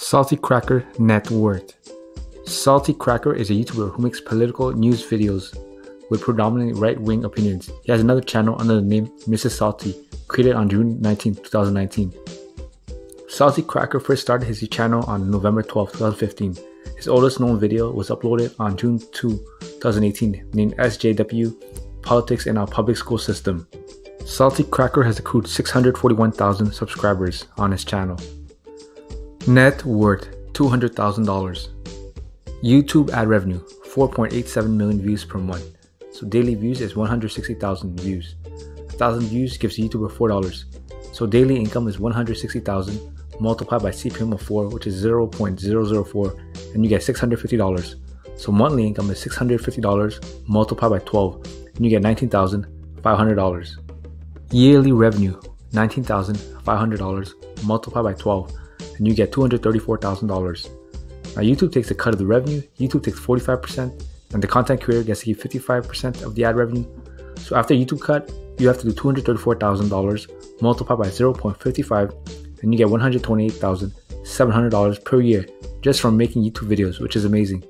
Salty Cracker net worth. Salty Cracker is a YouTuber who makes political news videos with predominantly right wing opinions. He has another channel under the name Mrs. Salty, created on June 19, 2019. Salty Cracker first started his channel on November 12, 2015. His oldest known video was uploaded on June 2, 2018, named SJW Politics in Our Public School System. Salty Cracker has accrued 641,000 subscribers on his channel. Net worth $200,000. YouTube ad revenue 4.87 million views per month. So daily views is 160,000 views. 1,000 views gives YouTuber $4. So daily income is 160,000 multiplied by CPM of 4, which is 0.004, and you get $650. So monthly income is $650 multiplied by 12, and you get $19,500. Yearly revenue $19,500 multiplied by 12, and you get $234,000. Now, YouTube takes a cut of the revenue, YouTube takes 45%, and the content creator gets to keep 55% of the ad revenue. So, after YouTube cut, you have to do $234,000 multiplied by 0.55, and you get $128,700 per year just from making YouTube videos, which is amazing.